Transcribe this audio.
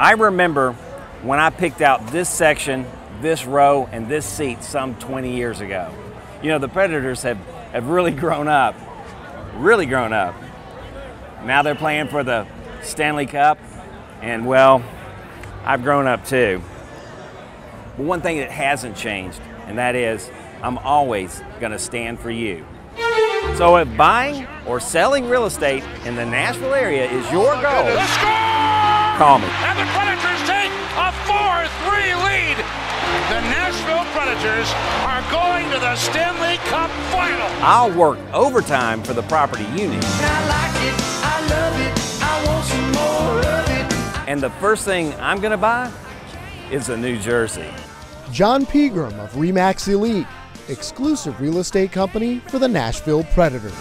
I remember when I picked out this section, this row, and this seat some 20 years ago. You know, the Predators have, have really grown up, really grown up. Now they're playing for the Stanley Cup, and well, I've grown up too. But one thing that hasn't changed, and that is I'm always going to stand for you. So if buying or selling real estate in the Nashville area is your goal, call me. And the Predators take a 4-3 lead. The Nashville Predators are going to the Stanley Cup Final. I'll work overtime for the property you need. I like it, I love it, I want some more of it. And the first thing I'm going to buy is a New Jersey. John Pegram of Remax Elite, exclusive real estate company for the Nashville Predators.